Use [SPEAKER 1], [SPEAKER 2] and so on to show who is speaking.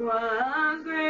[SPEAKER 1] was great.